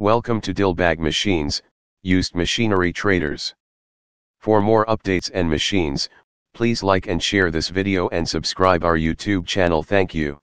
Welcome to Dilbag Machines, used machinery traders. For more updates and machines, please like and share this video and subscribe our YouTube channel thank you.